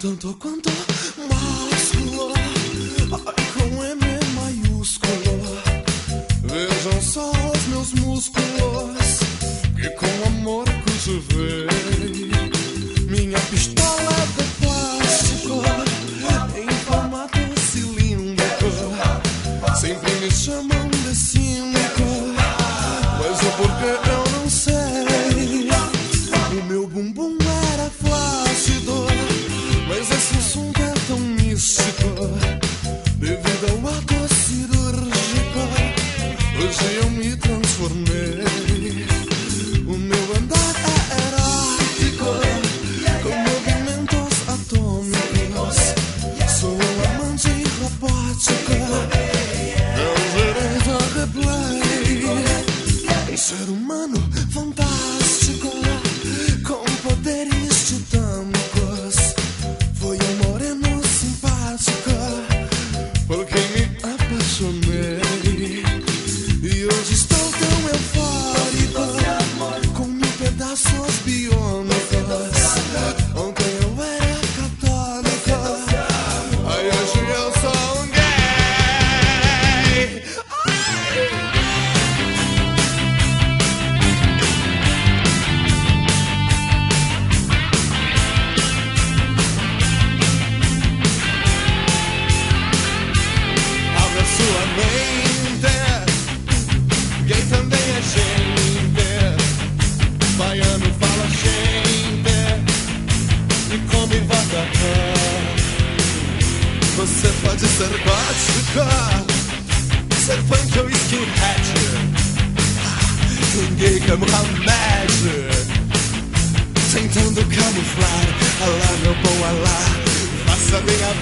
tanto quanto másculo, ai com M maiúsculo. Vejam só os meus músculos, que com amor cultivei. Minha pistola de plástico, em formato cilíndrico. Sempre me chamam de cínico, mas o porquê ser humano Você pode ser gótica, ser punk ou skinhead. Ninguém quer Mohamed. Tentando camuflar, alá meu bom alá, faça minha